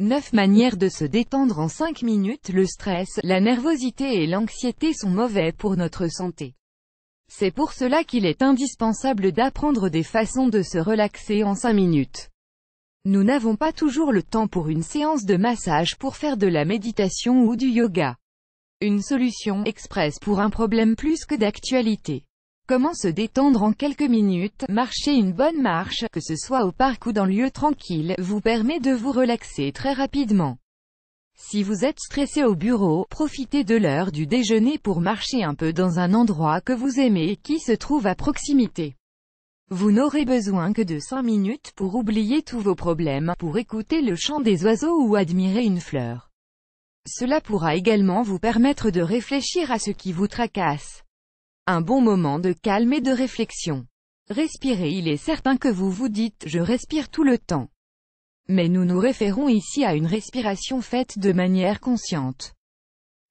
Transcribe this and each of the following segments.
9 manières de se détendre en 5 minutes Le stress, la nervosité et l'anxiété sont mauvais pour notre santé. C'est pour cela qu'il est indispensable d'apprendre des façons de se relaxer en 5 minutes. Nous n'avons pas toujours le temps pour une séance de massage pour faire de la méditation ou du yoga. Une solution express pour un problème plus que d'actualité. Comment se détendre en quelques minutes Marcher une bonne marche, que ce soit au parc ou dans lieu tranquille, vous permet de vous relaxer très rapidement. Si vous êtes stressé au bureau, profitez de l'heure du déjeuner pour marcher un peu dans un endroit que vous aimez qui se trouve à proximité. Vous n'aurez besoin que de 5 minutes pour oublier tous vos problèmes, pour écouter le chant des oiseaux ou admirer une fleur. Cela pourra également vous permettre de réfléchir à ce qui vous tracasse. Un bon moment de calme et de réflexion. Respirez Il est certain que vous vous dites « je respire tout le temps ». Mais nous nous référons ici à une respiration faite de manière consciente.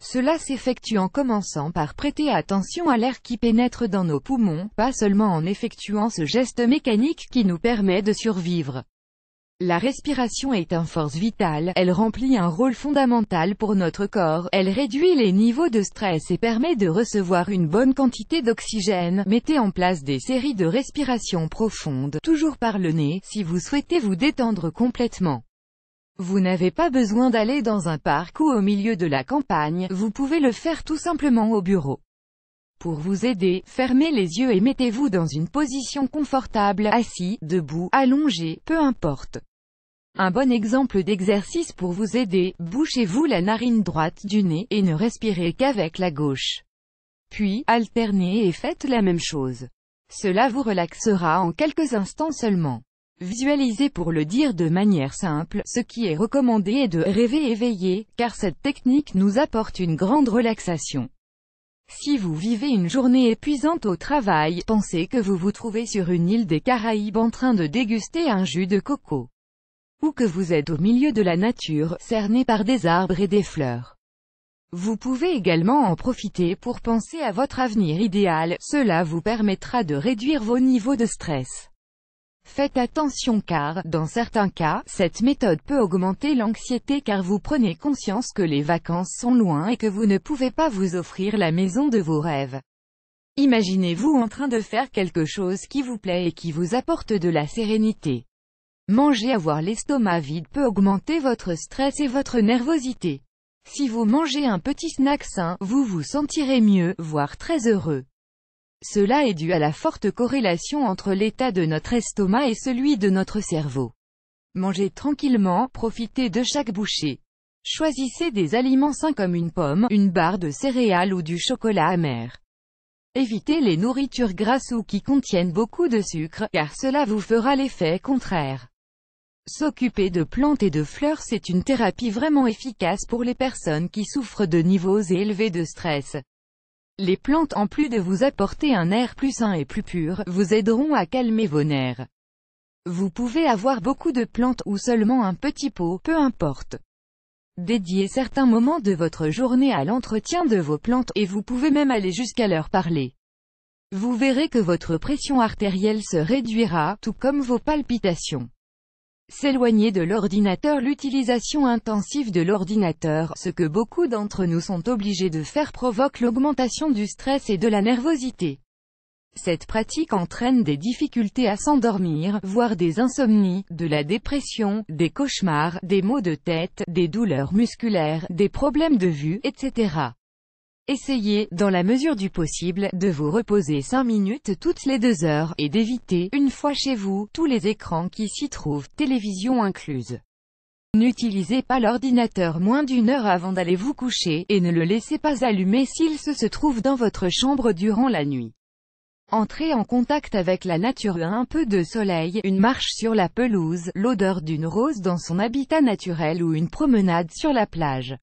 Cela s'effectue en commençant par prêter attention à l'air qui pénètre dans nos poumons, pas seulement en effectuant ce geste mécanique qui nous permet de survivre. La respiration est une force vitale, elle remplit un rôle fondamental pour notre corps, elle réduit les niveaux de stress et permet de recevoir une bonne quantité d'oxygène. Mettez en place des séries de respiration profondes, toujours par le nez, si vous souhaitez vous détendre complètement. Vous n'avez pas besoin d'aller dans un parc ou au milieu de la campagne, vous pouvez le faire tout simplement au bureau. Pour vous aider, fermez les yeux et mettez-vous dans une position confortable, assis, debout, allongé, peu importe. Un bon exemple d'exercice pour vous aider, bouchez-vous la narine droite du nez, et ne respirez qu'avec la gauche. Puis, alternez et faites la même chose. Cela vous relaxera en quelques instants seulement. Visualisez pour le dire de manière simple, ce qui est recommandé est de rêver éveillé, car cette technique nous apporte une grande relaxation. Si vous vivez une journée épuisante au travail, pensez que vous vous trouvez sur une île des Caraïbes en train de déguster un jus de coco ou que vous êtes au milieu de la nature, cerné par des arbres et des fleurs. Vous pouvez également en profiter pour penser à votre avenir idéal, cela vous permettra de réduire vos niveaux de stress. Faites attention car, dans certains cas, cette méthode peut augmenter l'anxiété car vous prenez conscience que les vacances sont loin et que vous ne pouvez pas vous offrir la maison de vos rêves. Imaginez-vous en train de faire quelque chose qui vous plaît et qui vous apporte de la sérénité. Manger avoir l'estomac vide peut augmenter votre stress et votre nervosité. Si vous mangez un petit snack sain, vous vous sentirez mieux, voire très heureux. Cela est dû à la forte corrélation entre l'état de notre estomac et celui de notre cerveau. Mangez tranquillement, profitez de chaque bouchée. Choisissez des aliments sains comme une pomme, une barre de céréales ou du chocolat amer. Évitez les nourritures grasses ou qui contiennent beaucoup de sucre, car cela vous fera l'effet contraire. S'occuper de plantes et de fleurs c'est une thérapie vraiment efficace pour les personnes qui souffrent de niveaux élevés de stress. Les plantes en plus de vous apporter un air plus sain et plus pur, vous aideront à calmer vos nerfs. Vous pouvez avoir beaucoup de plantes ou seulement un petit pot, peu importe. Dédiez certains moments de votre journée à l'entretien de vos plantes, et vous pouvez même aller jusqu'à leur parler. Vous verrez que votre pression artérielle se réduira, tout comme vos palpitations. S'éloigner de l'ordinateur L'utilisation intensive de l'ordinateur, ce que beaucoup d'entre nous sont obligés de faire provoque l'augmentation du stress et de la nervosité. Cette pratique entraîne des difficultés à s'endormir, voire des insomnies, de la dépression, des cauchemars, des maux de tête, des douleurs musculaires, des problèmes de vue, etc. Essayez, dans la mesure du possible, de vous reposer 5 minutes toutes les 2 heures, et d'éviter, une fois chez vous, tous les écrans qui s'y trouvent, télévision incluse. N'utilisez pas l'ordinateur moins d'une heure avant d'aller vous coucher, et ne le laissez pas allumer s'il se, se trouve dans votre chambre durant la nuit. Entrez en contact avec la nature un peu de soleil, une marche sur la pelouse, l'odeur d'une rose dans son habitat naturel ou une promenade sur la plage.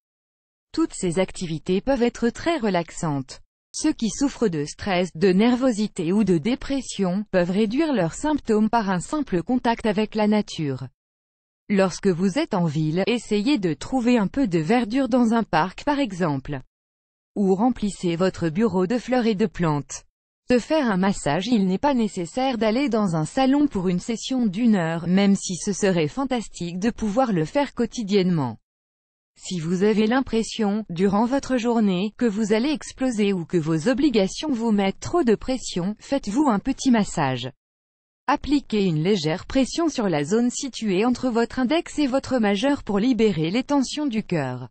Toutes ces activités peuvent être très relaxantes. Ceux qui souffrent de stress, de nervosité ou de dépression, peuvent réduire leurs symptômes par un simple contact avec la nature. Lorsque vous êtes en ville, essayez de trouver un peu de verdure dans un parc par exemple. Ou remplissez votre bureau de fleurs et de plantes. De faire un massage il n'est pas nécessaire d'aller dans un salon pour une session d'une heure, même si ce serait fantastique de pouvoir le faire quotidiennement. Si vous avez l'impression, durant votre journée, que vous allez exploser ou que vos obligations vous mettent trop de pression, faites-vous un petit massage. Appliquez une légère pression sur la zone située entre votre index et votre majeur pour libérer les tensions du cœur.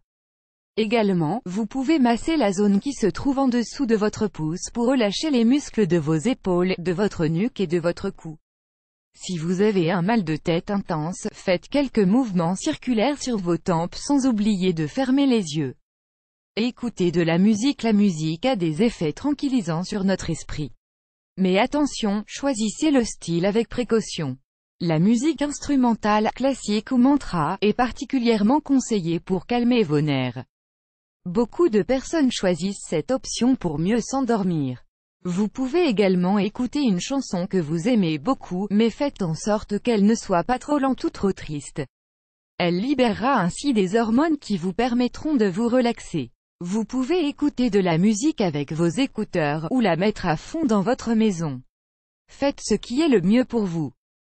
Également, vous pouvez masser la zone qui se trouve en dessous de votre pouce pour relâcher les muscles de vos épaules, de votre nuque et de votre cou. Si vous avez un mal de tête intense, faites quelques mouvements circulaires sur vos tempes sans oublier de fermer les yeux. Écoutez de la musique La musique a des effets tranquillisants sur notre esprit. Mais attention, choisissez le style avec précaution. La musique instrumentale, classique ou mantra, est particulièrement conseillée pour calmer vos nerfs. Beaucoup de personnes choisissent cette option pour mieux s'endormir. Vous pouvez également écouter une chanson que vous aimez beaucoup, mais faites en sorte qu'elle ne soit pas trop lente ou trop triste. Elle libérera ainsi des hormones qui vous permettront de vous relaxer. Vous pouvez écouter de la musique avec vos écouteurs, ou la mettre à fond dans votre maison. Faites ce qui est le mieux pour vous.